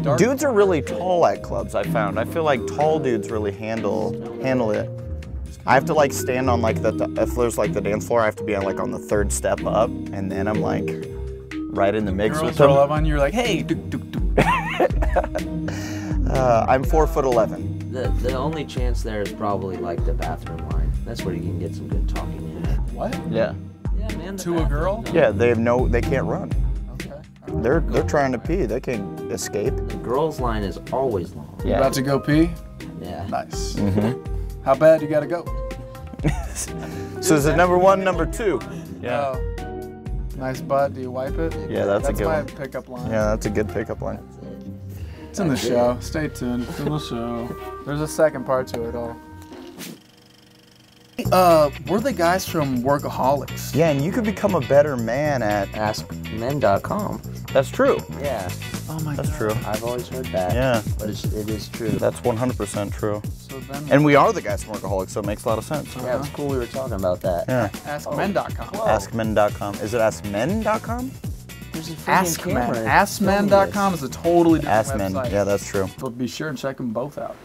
starting Dudes are really tall at clubs. I found. I feel like tall dudes really handle handle it. I have to like stand on like the if there's like the dance floor, I have to be on like on the third step up, and then I'm like right in the mix Girls with them. roll up on you, you're like, hey, duk, duk, duk. Uh, I'm four foot eleven. The the only chance there is probably like the bathroom line. That's where you can get some good talking in. what? Yeah. Yeah, man. the To a bathroom. girl? Yeah. They have no. They can't run. Okay. They're they're trying to pee. They can't escape. The girls' line is always long. You about to go pee? Yeah. Nice. Mm-hmm. How bad you gotta go? So is it number one, number two? Yeah. Oh. Nice butt. Do you wipe it? Yeah, that's a good my one. pickup line. Yeah, that's a good pickup line. It's in the show. Stay tuned. It's in the show. There's a second part to it all. Uh, we're the guys from Workaholics. Yeah, and you could become a better man at. AskMen.com. That's true. Yeah, Oh my That's god. true. I've always heard that. Yeah. But it's, it is true. That's 100% true. So then, And we are the guys from Workaholics, so it makes a lot of sense. yeah, it's cool we were talking about that. Yeah. askmen.com. Oh, askmen.com. Is it askmen.com? There's a Askmen. Askmen.com is a totally different Askmen. website. Yeah, that's true. But be sure and check them both out.